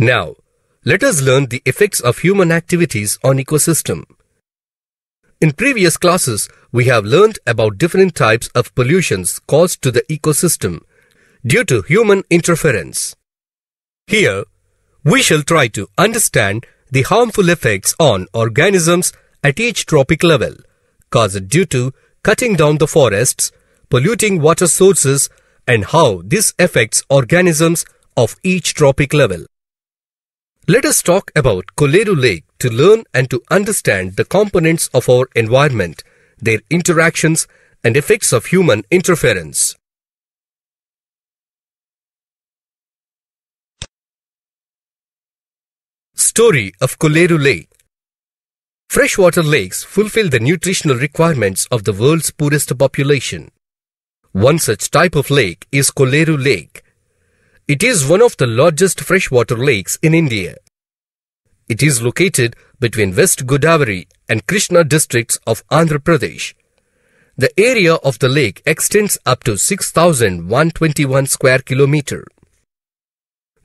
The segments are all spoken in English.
Now, let us learn the effects of human activities on ecosystem. In previous classes, we have learned about different types of pollutions caused to the ecosystem due to human interference. Here, we shall try to understand the harmful effects on organisms at each trophic level caused due to cutting down the forests, polluting water sources, and how this affects organisms of each trophic level. Let us talk about Kolleru Lake to learn and to understand the components of our environment, their interactions, and effects of human interference. Story of Kolleru Lake Freshwater lakes fulfill the nutritional requirements of the world's poorest population. One such type of lake is Kolleru Lake. It is one of the largest freshwater lakes in India. It is located between West Godavari and Krishna districts of Andhra Pradesh. The area of the lake extends up to 6,121 square kilometer.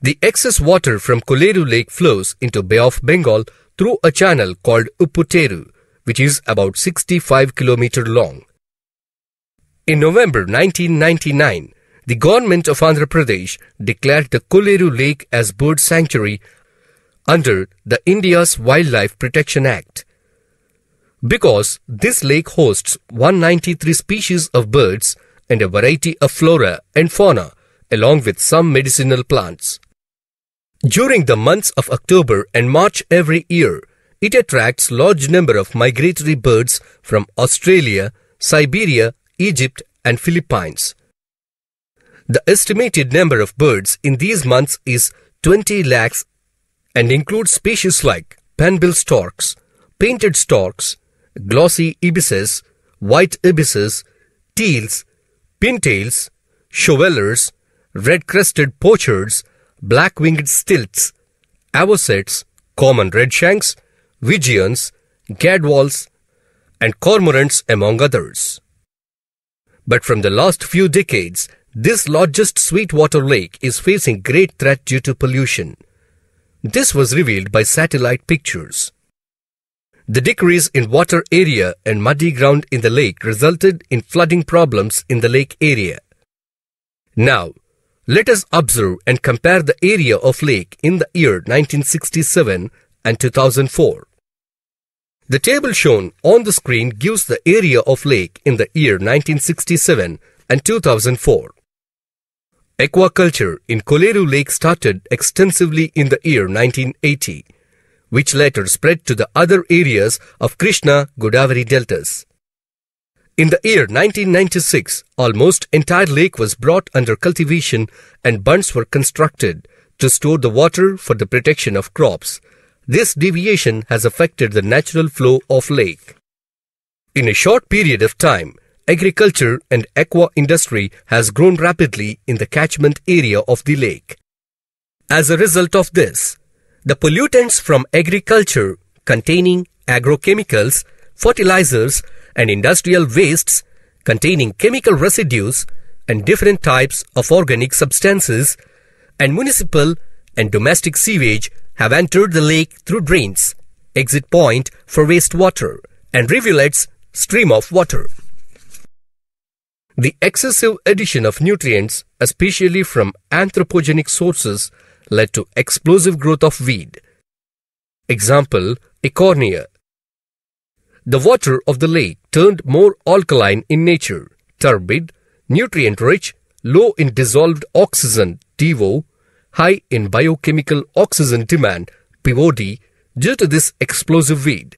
The excess water from Kolleru Lake flows into Bay of Bengal through a channel called Upputeru, which is about 65 km long. In November 1999, the government of Andhra Pradesh declared the Kolleru Lake as bird sanctuary under the India's Wildlife Protection Act. Because this lake hosts 193 species of birds and a variety of flora and fauna along with some medicinal plants. During the months of October and March every year, it attracts large number of migratory birds from Australia, Siberia, Egypt and Philippines. The estimated number of birds in these months is 20 lakhs and includes species like penbill storks, painted storks, glossy ibises, white ibises, teals, pintails, shovelers, red-crested pochards, black-winged stilts, avocets, common redshanks, wigeons, gadwalls, and cormorants among others. But from the last few decades, this largest sweetwater lake is facing great threat due to pollution. This was revealed by satellite pictures. The decrease in water area and muddy ground in the lake resulted in flooding problems in the lake area. Now, let us observe and compare the area of lake in the year 1967 and 2004. The table shown on the screen gives the area of lake in the year 1967 and 2004. Aquaculture in Kolleru Lake started extensively in the year 1980, which later spread to the other areas of Krishna Godavari deltas. In the year 1996, almost entire lake was brought under cultivation and bunds were constructed to store the water for the protection of crops. This deviation has affected the natural flow of lake. In a short period of time, agriculture and aqua industry has grown rapidly in the catchment area of the lake. As a result of this, the pollutants from agriculture containing agrochemicals, fertilizers and industrial wastes containing chemical residues and different types of organic substances and municipal and domestic sewage have entered the lake through drains, exit point for wastewater and rivulets stream of water. The excessive addition of nutrients, especially from anthropogenic sources, led to explosive growth of weed. Example, Eichhornia, the water of the lake turned more alkaline in nature, turbid, nutrient-rich, low in dissolved oxygen DO, high in biochemical oxygen demand BOD due to this explosive weed.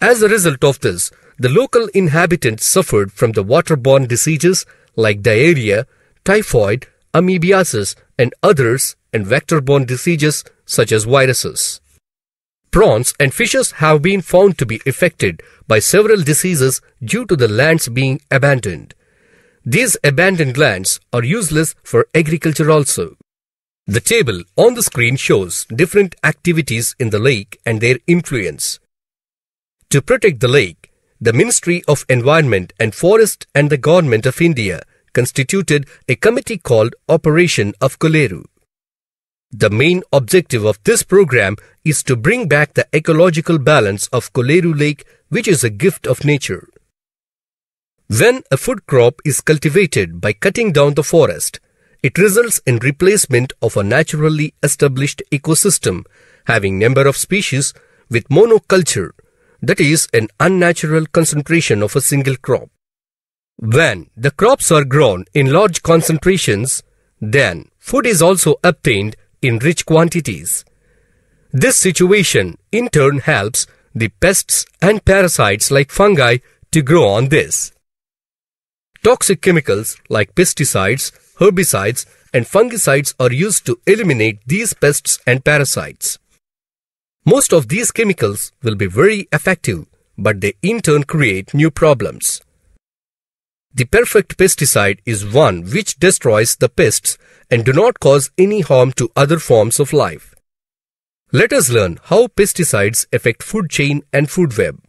As a result of this, the local inhabitants suffered from the waterborne diseases like diarrhea, typhoid, amoebiasis and others and vector-borne diseases such as viruses. Prawns and fishes have been found to be affected by several diseases due to the lands being abandoned. These abandoned lands are useless for agriculture also. The table on the screen shows different activities in the lake and their influence. To protect the lake, the Ministry of Environment and Forest and the Government of India constituted a committee called Operation of Kolleru. The main objective of this program is to bring back the ecological balance of Kolleru Lake, which is a gift of nature. When a food crop is cultivated by cutting down the forest, it results in replacement of a naturally established ecosystem having number of species with monoculture, that is an unnatural concentration of a single crop. When the crops are grown in large concentrations, then food is also obtained in rich quantities. This situation in turn helps the pests and parasites like fungi to grow on this. Toxic chemicals like pesticides, herbicides and fungicides are used to eliminate these pests and parasites. Most of these chemicals will be very effective, but they in turn create new problems. The perfect pesticide is one which destroys the pests and do not cause any harm to other forms of life. Let us learn how pesticides affect food chain and food web.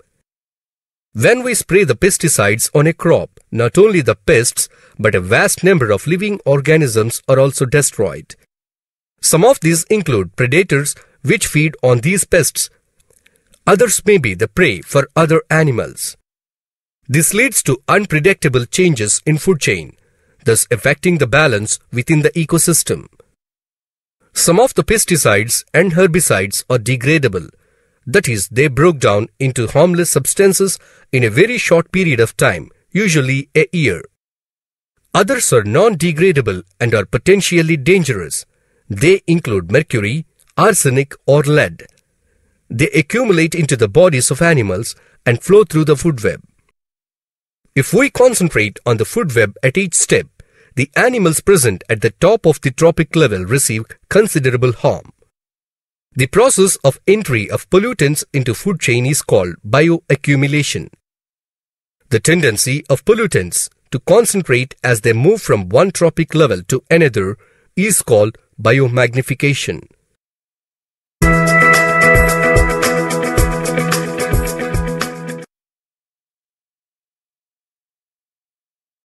When we spray the pesticides on a crop, not only the pests but a vast number of living organisms are also destroyed. Some of these include predators which feed on these pests. Others may be the prey for other animals. This leads to unpredictable changes in food chain, thus affecting the balance within the ecosystem. Some of the pesticides and herbicides are degradable, that is, they broke down into harmless substances in a very short period of time, usually a year. Others are non-degradable and are potentially dangerous. They include mercury, arsenic or lead. They accumulate into the bodies of animals and flow through the food web. If we concentrate on the food web at each step, the animals present at the top of the trophic level receive considerable harm. The process of entry of pollutants into food chain is called bioaccumulation. The tendency of pollutants to concentrate as they move from one trophic level to another is called biomagnification.